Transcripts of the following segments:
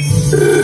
Yeah.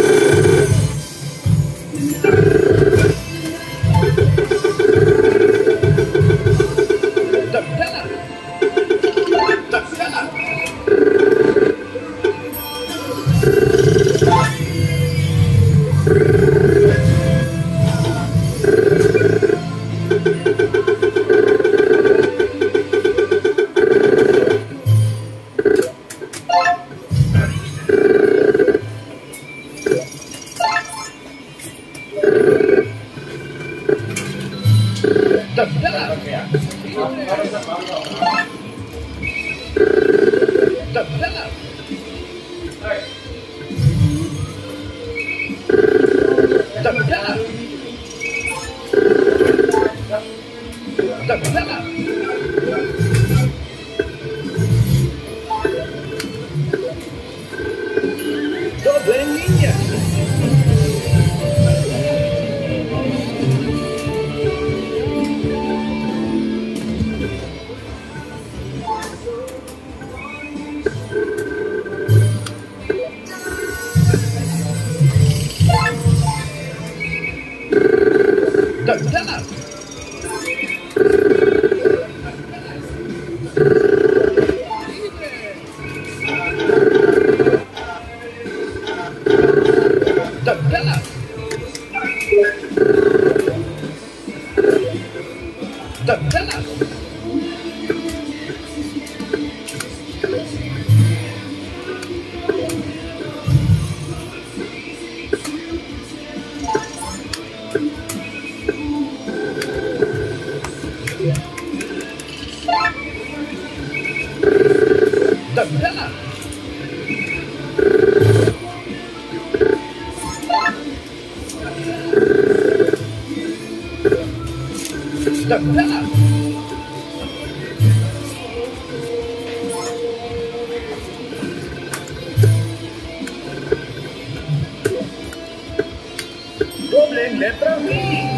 é pra mim.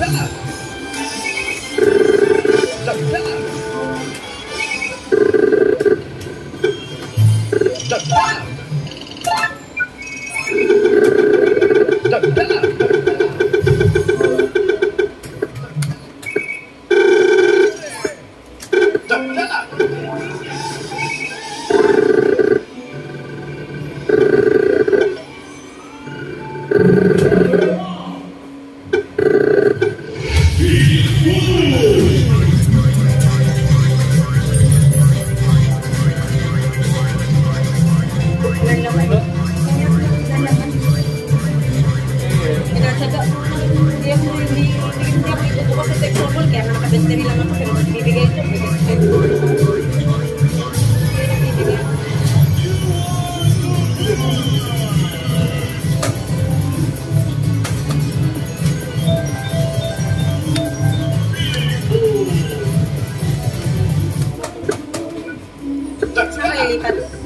تعال Depende de la mano que nos divide esto, Sama lilipat.